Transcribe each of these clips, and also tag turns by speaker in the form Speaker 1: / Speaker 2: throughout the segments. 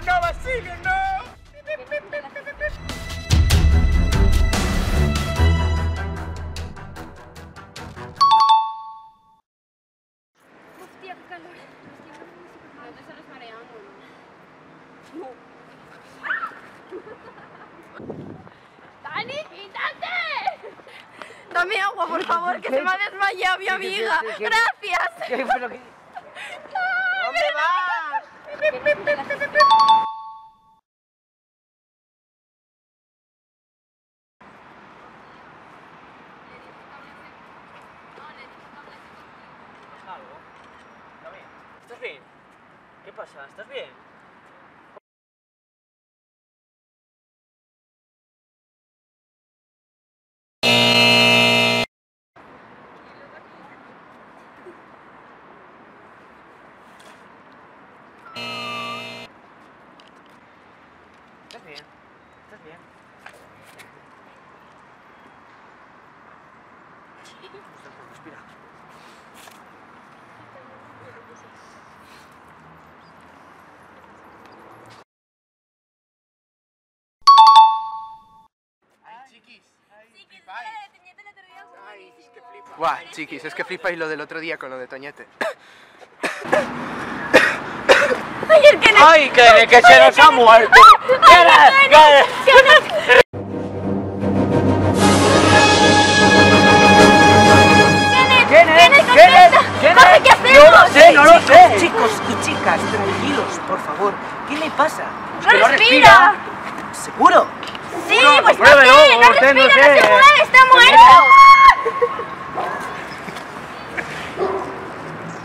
Speaker 1: tío, no, Basilio, no.
Speaker 2: Hostia, qué calor.
Speaker 3: No te sales mareando, ¿no? ¡Dani, quítate!
Speaker 2: Dame agua, por favor, que se me ha desmayado mi amiga.
Speaker 1: qué- qué-
Speaker 2: Gracias.
Speaker 1: ¿Estás bien? ¿Qué pasa? ¿Estás bien? ¿Estás bien? ¿Estás bien? Respira.
Speaker 4: Guau, chiquis, es que flipáis lo del otro día con lo de Toñete.
Speaker 1: ¡Ay, que, que se nos ha muerto! ¡Qué- qué- ¿Quién es? ¿Quién es? ¿Quién es?
Speaker 2: ¿Qué hacemos?
Speaker 1: No lo sé, no lo sé.
Speaker 5: Chicos y chicas, tranquilos, por favor. ¿Qué le pasa?
Speaker 2: ¡No respira!
Speaker 5: ¿Seguro?
Speaker 2: Sí, pues no sé, no
Speaker 1: usted no
Speaker 2: respira, no
Speaker 1: sé.
Speaker 2: se mueve, está muerto.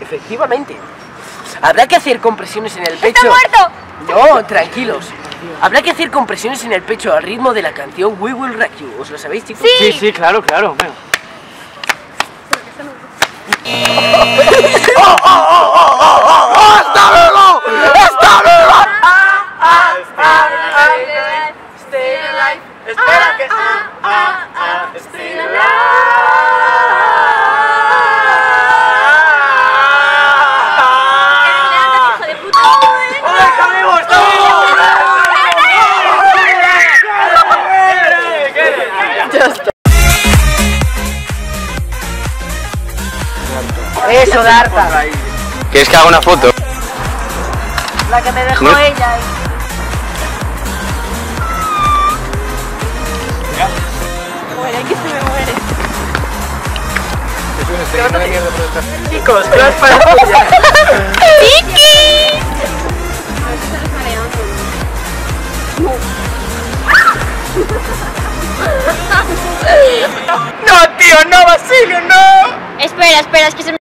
Speaker 5: Efectivamente. Habrá que hacer compresiones en el pecho.
Speaker 2: ¡Está muerto!
Speaker 5: No, tranquilos. Habrá que hacer compresiones en el pecho al ritmo de la canción We Will Rock You. ¿Os lo sabéis, chicos?
Speaker 1: Sí, sí, claro, claro. venga. Espera que ah, ah, ah, still
Speaker 5: Eso, Darta.
Speaker 4: ¿Quieres que haga una foto?
Speaker 2: La que me dejó
Speaker 4: ¿No?
Speaker 2: ella.
Speaker 1: Chicos, ¿qué os parece?
Speaker 2: ¡Chiqui!
Speaker 3: No ¿no?
Speaker 1: ¡No, tío, no, Basilio, no!
Speaker 2: Espera, espera, es que se me...